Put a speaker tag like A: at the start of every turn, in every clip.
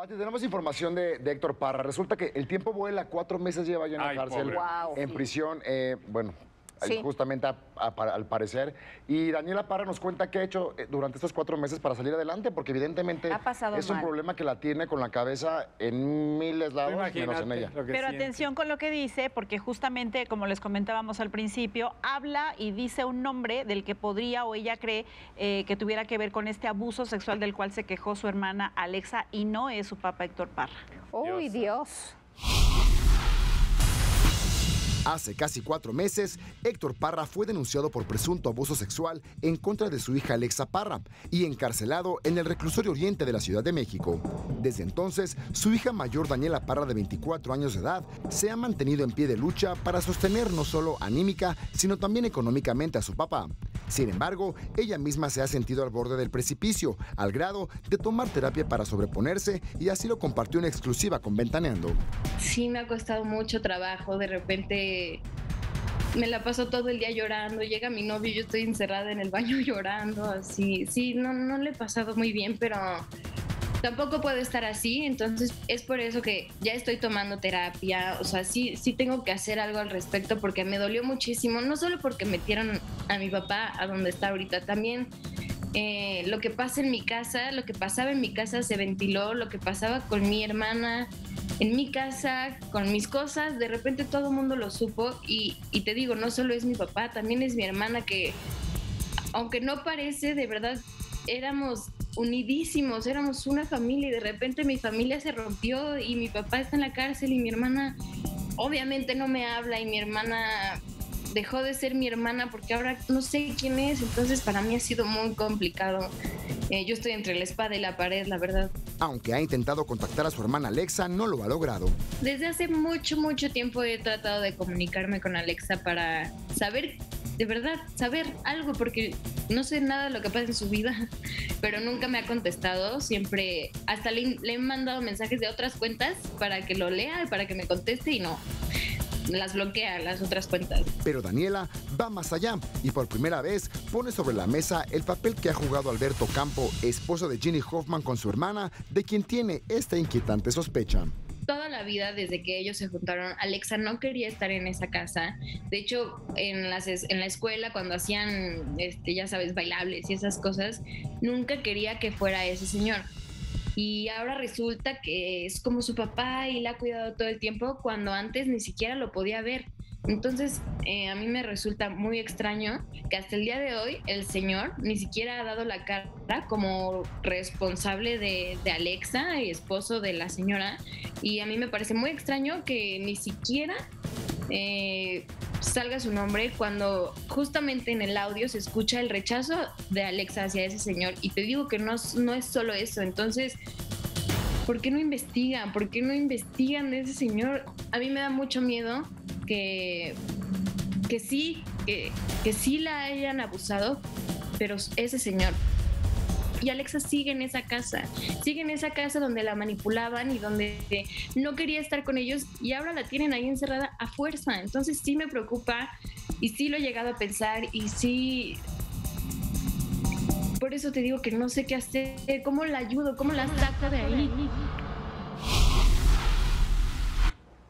A: Pati, tenemos información de, de Héctor Parra. Resulta que el tiempo vuela, cuatro meses lleva ya en la cárcel,
B: pobre.
A: En
C: sí.
A: prisión, eh, bueno,
C: Sí.
A: justamente a- a- al parecer. Y Daniela Parra nos cuenta qué ha hecho eh, durante estos cuatro meses para salir adelante, porque evidentemente
C: Ha pasado
A: es un problema que la tiene con la cabeza en miles lados, menos en ella.
D: Pero
B: siente.
D: atención con lo que dice, porque justamente, como les comentábamos al principio, habla y dice un nombre del que podría o ella cree eh, que tuviera que ver con este abuso sexual del cual se quejó su hermana Alexa y no es su papá Héctor Parra.
C: Uy, Dios.
A: Hace casi cuatro meses, Héctor Parra fue denunciado por presunto abuso sexual en contra de su hija Alexa Parra y encarcelado en el reclusorio oriente de la Ciudad de México. Desde entonces, su hija mayor Daniela Parra, de 24 años de edad, se ha mantenido en pie de lucha para sostener no solo anímica, sino también económicamente a su papá. Sin embargo, ella misma se ha sentido al borde del precipicio, al grado de tomar terapia para sobreponerse y así lo compartió en exclusiva con Ventaneando.
E: sí me ha costado mucho trabajo, de repente me la paso todo el día llorando, llega mi novio y yo estoy encerrada en el baño llorando, así, sí, no, no le he pasado muy bien, pero tampoco puedo estar así, entonces es por eso que ya estoy tomando terapia, o sea, sí, sí tengo que hacer algo al respecto porque me dolió muchísimo, no solo porque metieron a mi papá a donde está ahorita, también eh, lo que pasa en mi casa, lo que pasaba en mi casa se ventiló, lo que pasaba con mi hermana en mi casa, con mis cosas, de repente todo el mundo lo supo y, y te digo, no solo es mi papá, también es mi hermana que, aunque no parece, de verdad éramos unidísimos, éramos una familia y de repente mi familia se rompió y mi papá está en la cárcel y mi hermana obviamente no me habla y mi hermana dejó de ser mi hermana porque ahora no sé quién es, entonces para mí ha sido muy complicado. Eh, yo estoy entre la espada y la pared, la verdad.
A: Aunque ha intentado contactar a su hermana Alexa, no lo ha logrado.
E: Desde hace mucho, mucho tiempo he tratado de comunicarme con Alexa para saber, de verdad, saber algo, porque no sé nada de lo que pasa en su vida, pero nunca me ha contestado. Siempre, hasta le, he mandado mensajes de otras cuentas para que lo lea y para que me conteste y no. Las bloquea las otras cuentas.
A: Pero Daniela va más allá y por primera vez pone sobre la mesa el papel que ha jugado Alberto Campo, esposo de Ginny Hoffman con su hermana, de quien tiene esta inquietante sospecha.
E: Toda la vida, desde que ellos se juntaron, Alexa no quería estar en esa casa. De hecho, en, las, en la escuela, cuando hacían, este, ya sabes, bailables y esas cosas, nunca quería que fuera ese señor. Y ahora resulta que es como su papá y la ha cuidado todo el tiempo cuando antes ni siquiera lo podía ver. Entonces, eh, a mí me resulta muy extraño que hasta el día de hoy el señor ni siquiera ha dado la cara como responsable de, Alexa y esposo de la señora. Y a mí me parece muy extraño que ni siquiera eh, salga su nombre cuando justamente en el audio se escucha el rechazo de Alexa hacia ese señor. Y te digo que no, es- no es solo eso. Entonces, ¿por qué no investigan? ¿Por qué no investigan de ese señor? A mí me da mucho miedo que, que sí, que, que sí la hayan abusado, pero ese señor. Y Alexa sigue en esa casa, sigue en esa casa donde la manipulaban y donde no quería estar con ellos y ahora la tienen ahí encerrada a fuerza. Entonces sí me preocupa y sí lo he llegado a pensar y sí... Por eso te digo que no sé qué hacer, cómo la ayudo, cómo la saco de ahí.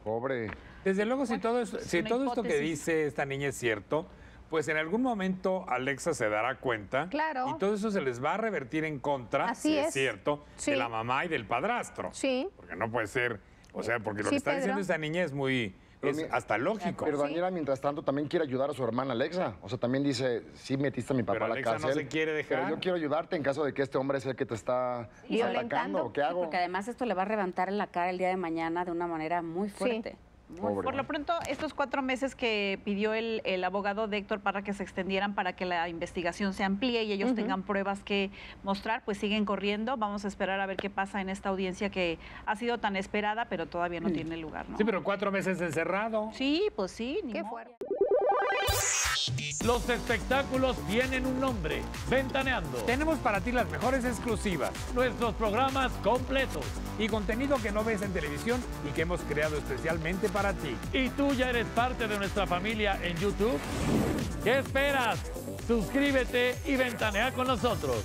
A: Pobre.
B: Desde luego, si todo, esto-
D: es
B: si todo esto que dice esta niña es cierto, pues en algún momento Alexa se dará cuenta.
C: Claro.
B: Y todo eso se les va a revertir en contra,
C: Así
B: si es.
C: es.
B: cierto,
C: Sí.
B: de la mamá y del padrastro.
C: Sí.
B: Porque no puede ser, o sea, porque lo
C: Sí,
B: que está
C: Pedro.
B: diciendo esta niña es muy, es
A: mi-
B: hasta lógico.
A: Pero
C: Sí.
A: Daniela, mientras tanto, también quiere ayudar a su hermana Alexa. O sea, también dice, sí metiste a mi papá
B: Pero
A: a la
B: Alexa no
A: cárcel.
B: se quiere dejar.
A: Pero yo quiero ayudarte en caso de que este hombre es el que te está
C: Violentando.
A: atacando. ¿Qué
F: Sí,
A: hago?
F: porque además esto le va a reventar en la cara el día de mañana de una manera muy fuerte. Muy
A: Pobre.
D: Por lo pronto, estos cuatro meses que pidió el, el abogado de Héctor para que se extendieran para que la investigación se amplíe y ellos tengan pruebas que mostrar, pues siguen corriendo. Vamos a esperar a ver qué pasa en esta audiencia que ha sido tan esperada, pero todavía no tiene lugar, ¿no?
B: Sí, pero cuatro meses encerrado.
D: Sí, pues sí, ni
C: Qué fuerte.
G: Los espectáculos tienen un nombre, Ventaneando.
B: Tenemos para ti las mejores exclusivas
G: Nuestros programas completos.
B: y contenido que no ves en televisión y que hemos creado especialmente para ti.
G: ¿Y tú ya eres parte de nuestra familia en YouTube? ¿Qué esperas? Suscríbete y ventanea con nosotros.